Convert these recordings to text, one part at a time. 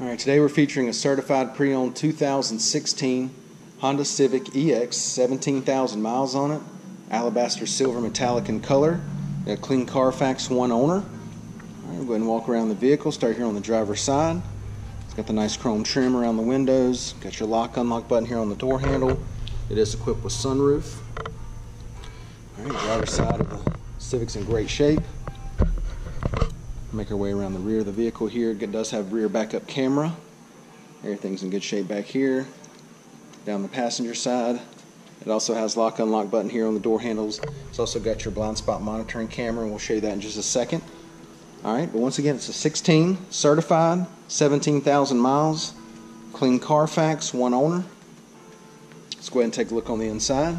All right, today we're featuring a certified pre-owned 2016 Honda Civic EX, 17,000 miles on it, alabaster silver metallic in color, a clean Carfax one owner. All right, we'll go ahead and walk around the vehicle. Start here on the driver's side. It's got the nice chrome trim around the windows. Got your lock unlock button here on the door handle. It is equipped with sunroof. All right, driver's side of the Civic's in great shape. Make our way around the rear of the vehicle here. It does have rear backup camera. Everything's in good shape back here. Down the passenger side. It also has lock unlock button here on the door handles. It's also got your blind spot monitoring camera and we'll show you that in just a second. Alright, but once again it's a 16 certified, 17,000 miles, clean Carfax, one owner. Let's go ahead and take a look on the inside.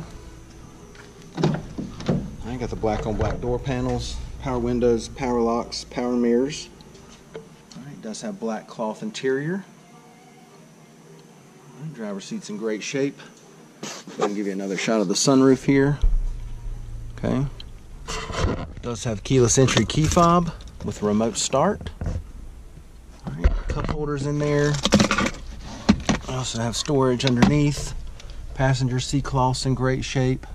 I got the black on black door panels, power windows, power locks, power mirrors. It does have black cloth interior. Right, driver seat's in great shape. Go give you another shot of the sunroof here. Okay. It does have keyless entry key fob with remote start. Cup holders in there. I also have storage underneath. Passenger seat cloths in great shape.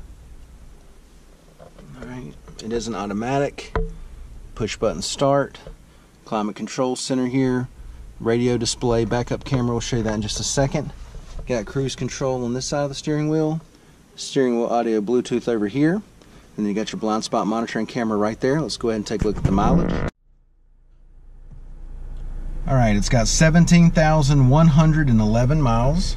It is an automatic. Push button start. Climate control center here. Radio display, backup camera, we'll show you that in just a second. Got cruise control on this side of the steering wheel. Steering wheel audio Bluetooth over here. And then you got your blind spot monitoring camera right there. Let's go ahead and take a look at the mileage. Alright, it's got 17,111 miles.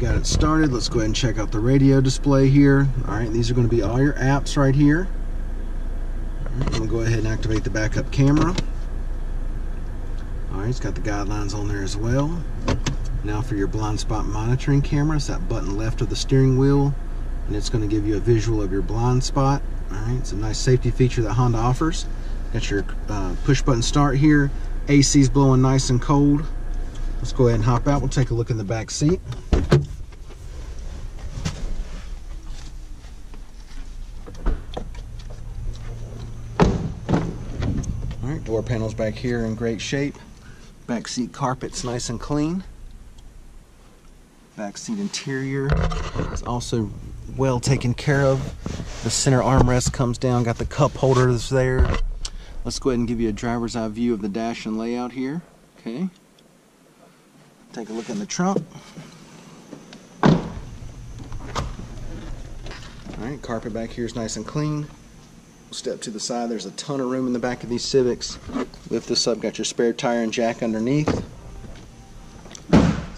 Got it started, let's go ahead and check out the radio display here. Alright, these are going to be all your apps right here. Right, I'm going to go ahead and activate the backup camera. Alright, it's got the guidelines on there as well. Now for your blind spot monitoring camera, it's that button left of the steering wheel and it's going to give you a visual of your blind spot. Alright, it's a nice safety feature that Honda offers. Got your uh, push button start here. AC's blowing nice and cold. Let's go ahead and hop out. We'll take a look in the back seat. Door panels back here in great shape. Back seat carpet's nice and clean. Back seat interior is also well taken care of. The center armrest comes down, got the cup holders there. Let's go ahead and give you a driver's eye view of the dash and layout here. Okay. Take a look in the trunk. Alright, carpet back here is nice and clean. Step to the side, there's a ton of room in the back of these Civics. Lift this up, got your spare tire and jack underneath.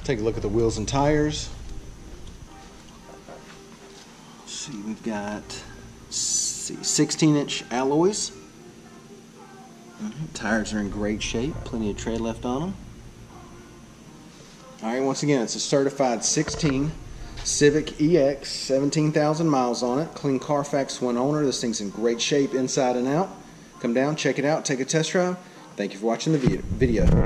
Take a look at the wheels and tires. Let's see, we've got see, 16 inch alloys. Mm-hmm. Tires are in great shape, plenty of tread left on them. Alright, once again, it's a certified 16 Civic EX, 17,000 miles on it, clean Carfax one owner. This thing's in great shape inside and out. Come down, check it out, take a test drive. Thank you for watching the video.